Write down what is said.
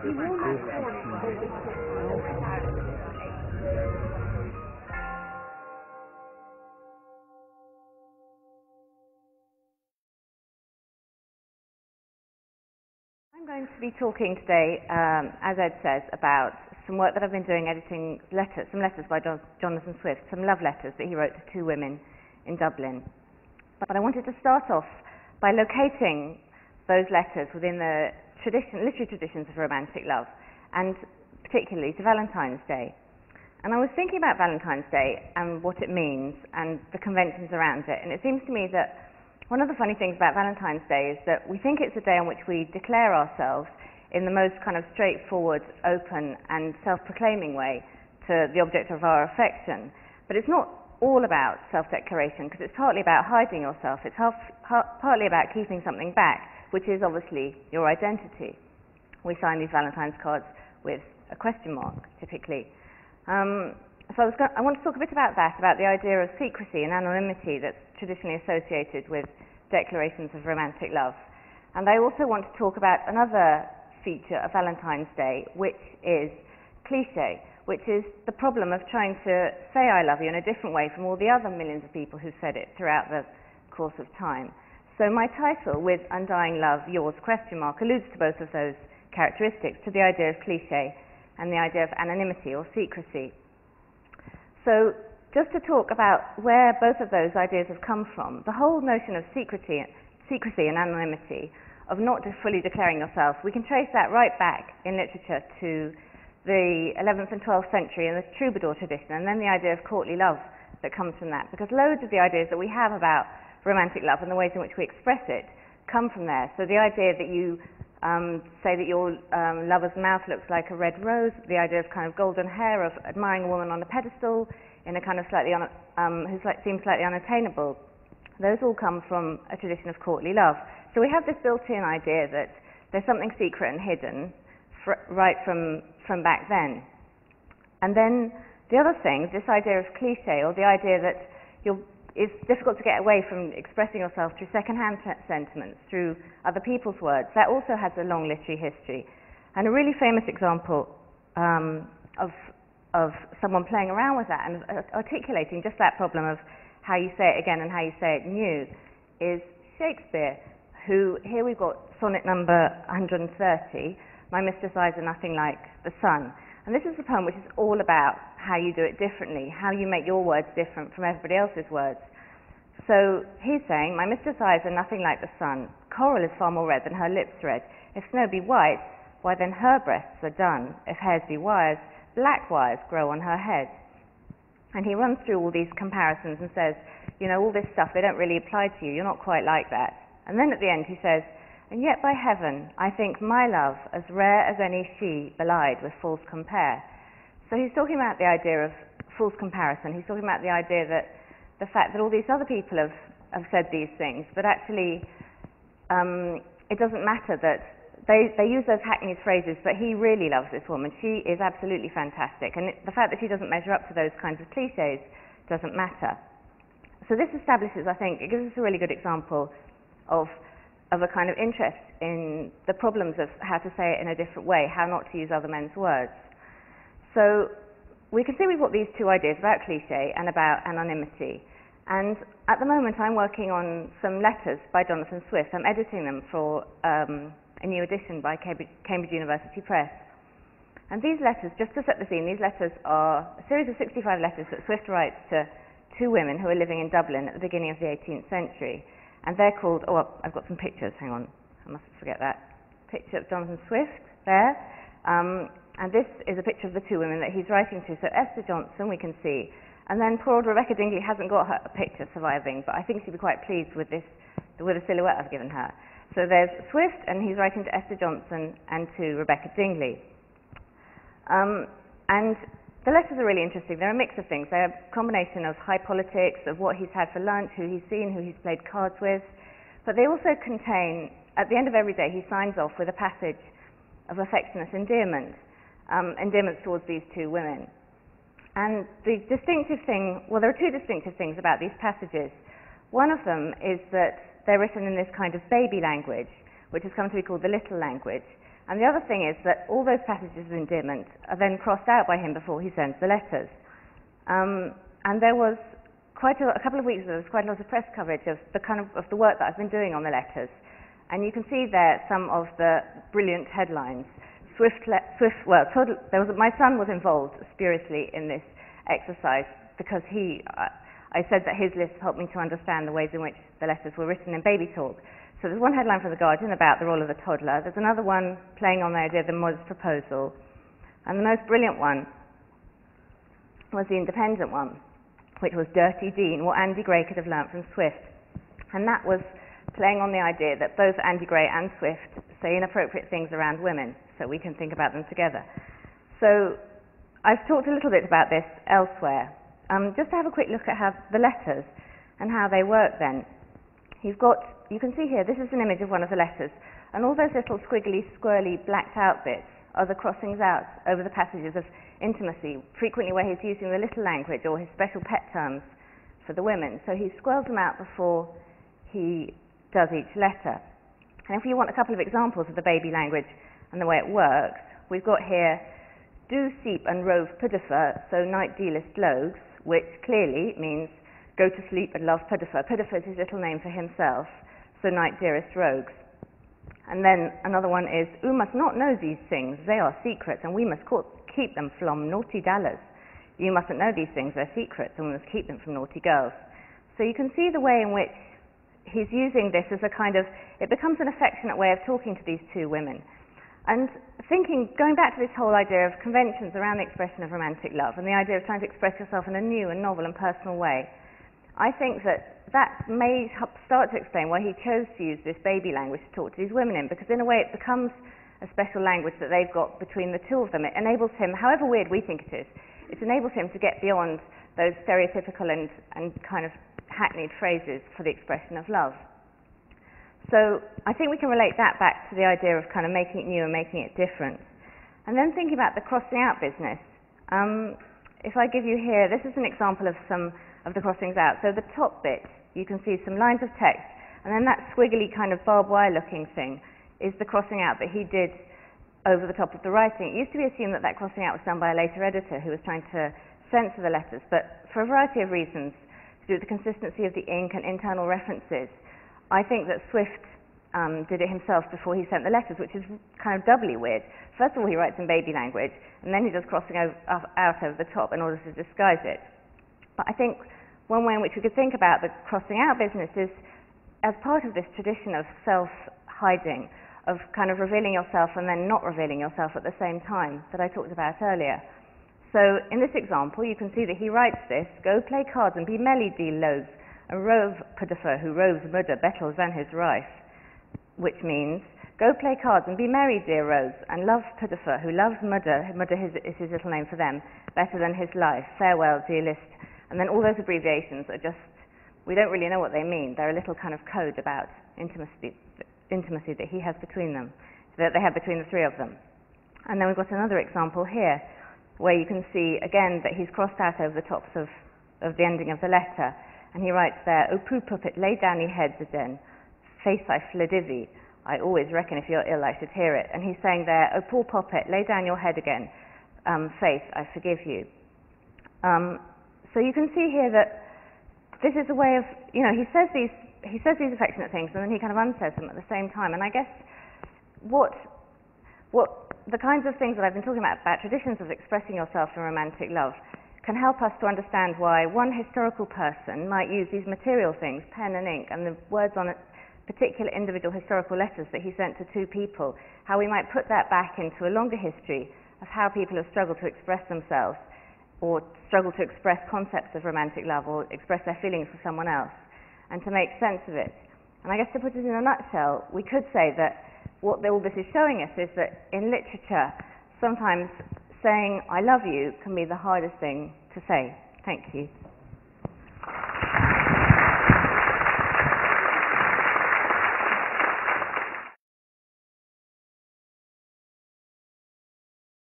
I'm going to be talking today, um, as Ed says, about some work that I've been doing editing letters, some letters by John, Jonathan Swift, some love letters that he wrote to two women in Dublin. But I wanted to start off by locating those letters within the tradition, literary traditions of romantic love, and particularly to Valentine's Day. And I was thinking about Valentine's Day and what it means and the conventions around it, and it seems to me that one of the funny things about Valentine's Day is that we think it's a day on which we declare ourselves in the most kind of straightforward, open, and self proclaiming way to the object of our affection. But it's not all about self declaration because it's partly about hiding yourself, it's half, partly about keeping something back, which is obviously your identity. We sign these Valentine's cards with a question mark, typically. Um, so I, going, I, want to talk a bit about that, about the idea of secrecy and anonymity that's traditionally associated with declarations of romantic love. And I also want to talk about another feature of Valentine's Day, which is cliche, which is the problem of trying to say I love you in a different way from all the other millions of people who've said it throughout the course of time. So my title, with Undying Love, Yours, question mark, alludes to both of those characteristics, to the idea of cliche and the idea of anonymity or secrecy. So just to talk about where both of those ideas have come from, the whole notion of secrecy, secrecy and anonymity, of not fully declaring yourself, we can trace that right back in literature to the 11th and 12th century and the troubadour tradition, and then the idea of courtly love that comes from that. Because loads of the ideas that we have about romantic love and the ways in which we express it come from there. So the idea that you um, say that your um, lover's mouth looks like a red rose, the idea of kind of golden hair, of admiring a woman on a pedestal in a kind of slightly un- um, who like, seems slightly unattainable. Those all come from a tradition of courtly love. So we have this built-in idea that there's something secret and hidden fr- right from from back then. And then the other thing, this idea of cliche, or the idea that you're it's difficult to get away from expressing yourself through second-hand sentiments, through other people's words. That also has a long literary history. And a really famous example um, of, of someone playing around with that and articulating just that problem of how you say it again and how you say it new is Shakespeare, who, here we've got sonnet number 130, My mistress' eyes are nothing like the sun. And this is a poem which is all about how you do it differently, how you make your words different from everybody else's words. So he's saying, My mistress' eyes are nothing like the sun. Coral is far more red than her lips red. If snow be white, why then her breasts are dun. If hairs be wires, black wires grow on her head. And he runs through all these comparisons and says, you know, all this stuff, they don't really apply to you. You're not quite like that. And then at the end he says, and yet by heaven, I think my love as rare as any she belied with false compare. So he's talking about the idea of false comparison. He's talking about the idea that the fact that all these other people have, have said these things, but actually um, it doesn't matter that they, they use those hackneyed phrases, but he really loves this woman. She is absolutely fantastic. And it, the fact that she doesn't measure up to those kinds of cliches doesn't matter. So this establishes, I think, it gives us a really good example of of a kind of interest in the problems of how to say it in a different way, how not to use other men's words. So we can see we've got these two ideas about cliche and about anonymity. And at the moment, I'm working on some letters by Jonathan Swift. I'm editing them for um, a new edition by Cambridge University Press. And these letters, just to set the scene, these letters are a series of 65 letters that Swift writes to two women who are living in Dublin at the beginning of the 18th century. And they're called, oh, I've got some pictures, hang on, I mustn't forget that. Picture of Jonathan Swift there. Um, and this is a picture of the two women that he's writing to. So Esther Johnson, we can see. And then poor old Rebecca Dingley hasn't got her picture surviving, but I think she'd be quite pleased with this, with the silhouette I've given her. So there's Swift, and he's writing to Esther Johnson and to Rebecca Dingley. Um, and the letters are really interesting. They're a mix of things. They're a combination of high politics, of what he's had for lunch, who he's seen, who he's played cards with. But they also contain, at the end of every day, he signs off with a passage of affectionate endearment, um, endearments towards these two women. And the distinctive thing, well, there are two distinctive things about these passages. One of them is that they're written in this kind of baby language, which has come to be called the little language. And the other thing is that all those passages of endearment are then crossed out by him before he sends the letters. Um, and there was quite a, a couple of weeks ago, there was quite a lot of press coverage of the kind of, of the work that I've been doing on the letters. And you can see there some of the brilliant headlines. Swift, le- Swift well, total, there was, my son was involved spuriously in this exercise because he, uh, I said that his list helped me to understand the ways in which the letters were written in baby talk. So there's one headline from The Guardian about the role of the toddler. There's another one playing on the idea of the modest proposal. And the most brilliant one was the independent one, which was Dirty Dean, what Andy Gray could have learnt from Swift. And that was playing on the idea that both Andy Gray and Swift say inappropriate things around women, so we can think about them together. So I've talked a little bit about this elsewhere. Um, just to have a quick look at how the letters and how they work then. You've got, you can see here, this is an image of one of the letters, and all those little squiggly, squirrely, blacked out bits are the crossings out over the passages of intimacy, frequently where he's using the little language or his special pet terms for the women. So he squirrels them out before he does each letter. And if you want a couple of examples of the baby language and the way it works, we've got here do seep and rove pudifer, so night dealest logs, which clearly means go to sleep and love pudifer. Pudifer is his little name for himself, so night dearest rogues. And then another one is, "U must not know these things, they are secrets, and we must keep them from naughty dallas. You mustn't know these things, they're secrets, and we must keep them from naughty girls. So you can see the way in which he's using this as a kind of, it becomes an affectionate way of talking to these two women. And thinking, going back to this whole idea of conventions around the expression of romantic love and the idea of trying to express yourself in a new and novel and personal way, I think that that may start to explain why he chose to use this baby language to talk to these women in, because in a way it becomes a special language that they've got between the two of them. It enables him, however weird we think it is, it enables him to get beyond those stereotypical and, and kind of hackneyed phrases for the expression of love. So I think we can relate that back to the idea of kind of making it new and making it different. And then thinking about the crossing out business. Um, if I give you here, this is an example of some of the crossings out. So the top bit, you can see some lines of text, and then that squiggly kind of barbed wire looking thing is the crossing out that he did over the top of the writing. It used to be assumed that that crossing out was done by a later editor who was trying to censor the letters, but for a variety of reasons, to do with the consistency of the ink and internal references. I think that Swift um, did it himself before he sent the letters, which is kind of doubly weird. First of all, he writes in baby language, and then he does crossing over, out over the top in order to disguise it. But I think one way in which we could think about the crossing out business is as part of this tradition of self-hiding, of kind of revealing yourself and then not revealing yourself at the same time that I talked about earlier. So in this example, you can see that he writes this, go play cards and be melly deal loads, and rove pudifer who roves mudder bettles than his rife, which means, go play cards and be merry, dear Rose, and love pudifer who loves mudder, mudder is, is his little name for them, better than his life, farewell, dear list. And then all those abbreviations are just, we don't really know what they mean. They're a little kind of code about intimacy, intimacy that he has between them, that they have between the three of them. And then we've got another example here where you can see again that he's crossed out over the tops of, of the ending of the letter. And he writes there, O poo puppet, lay down your heads again. Face I flidivy. I always reckon if you're ill I should hear it. And he's saying there, O poor puppet, lay down your head again. Um, face, I forgive you. Um, so you can see here that this is a way of, you know, he says these he says these affectionate things and then he kind of unsays them at the same time. And I guess what what the kinds of things that I've been talking about, about traditions of expressing yourself in romantic love, can help us to understand why one historical person might use these material things, pen and ink, and the words on particular individual historical letters that he sent to two people, how we might put that back into a longer history of how people have struggled to express themselves or struggle to express concepts of romantic love or express their feelings for someone else and to make sense of it. And I guess to put it in a nutshell, we could say that what all this is showing us is that in literature, sometimes saying I love you can be the hardest thing to say. Thank you.